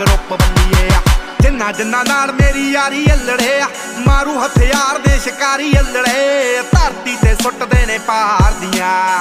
Group ਬੰਦੀਏ ਆ। ਜਿੰਨਾ ਜਿੰਨਾ ਨਾਲ ਮੇਰੀ ਯਾਰੀ ਅਲੜੇ ਆ। ਮਾਰੂ ਹਥਿਆਰ ਦੇ ਸ਼ਿਕਾਰੀ ਅਲੜੇ ਧਰਤੀ ਤੇ ਸੁੱਟਦੇ ਨੇ ਪਹਾੜ ਦੀਆਂ।